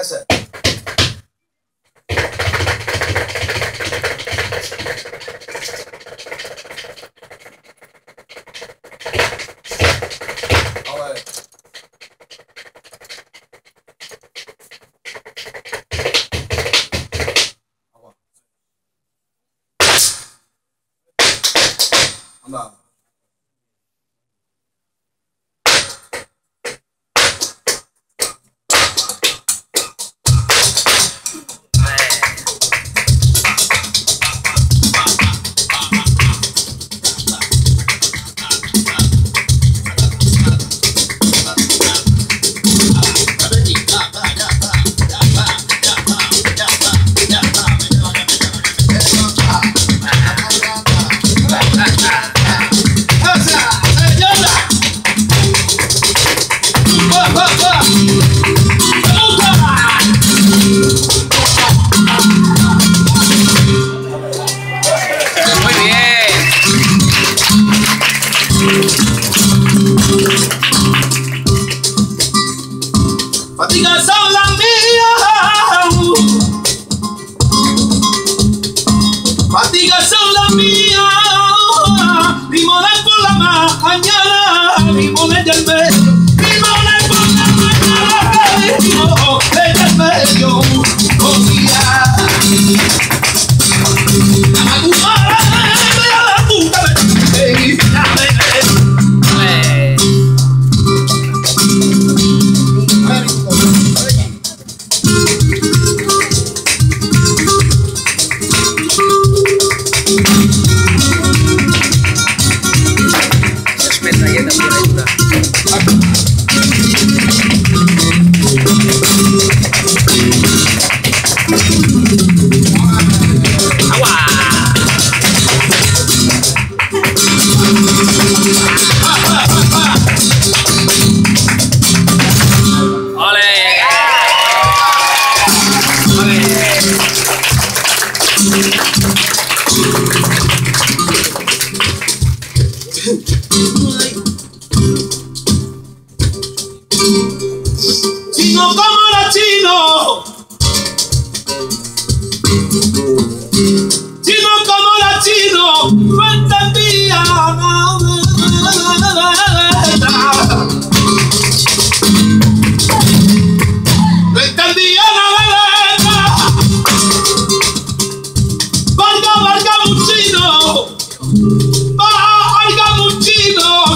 I said. Vamos.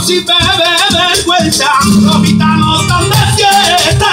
sin beber vergüenza, los gitanos están de fiesta,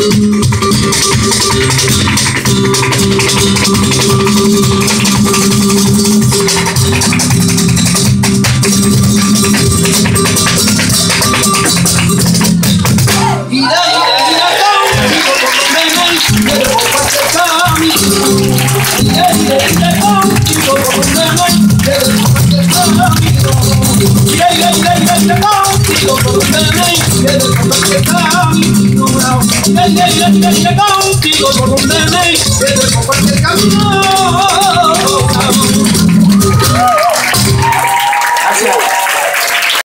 Yeah.